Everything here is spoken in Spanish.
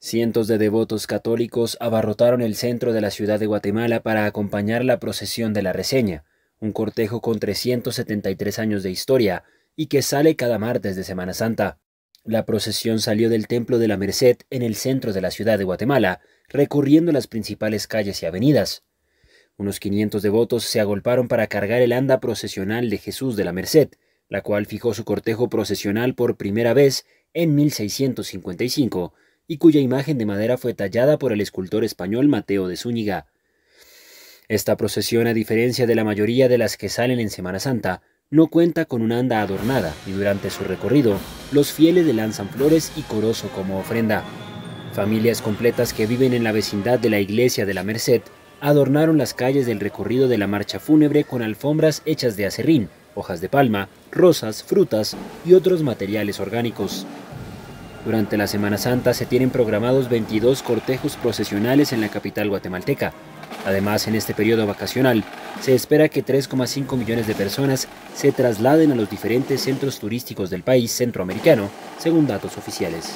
Cientos de devotos católicos abarrotaron el centro de la ciudad de Guatemala para acompañar la procesión de la reseña, un cortejo con 373 años de historia y que sale cada martes de Semana Santa. La procesión salió del Templo de la Merced en el centro de la ciudad de Guatemala, recorriendo las principales calles y avenidas. Unos 500 devotos se agolparon para cargar el anda procesional de Jesús de la Merced, la cual fijó su cortejo procesional por primera vez en 1655 y cuya imagen de madera fue tallada por el escultor español Mateo de Zúñiga. Esta procesión, a diferencia de la mayoría de las que salen en Semana Santa, no cuenta con una anda adornada y durante su recorrido los fieles le lanzan flores y corozo como ofrenda. Familias completas que viven en la vecindad de la iglesia de la Merced adornaron las calles del recorrido de la marcha fúnebre con alfombras hechas de acerrín, hojas de palma, rosas, frutas y otros materiales orgánicos. Durante la Semana Santa se tienen programados 22 cortejos procesionales en la capital guatemalteca. Además, en este periodo vacacional, se espera que 3,5 millones de personas se trasladen a los diferentes centros turísticos del país centroamericano, según datos oficiales.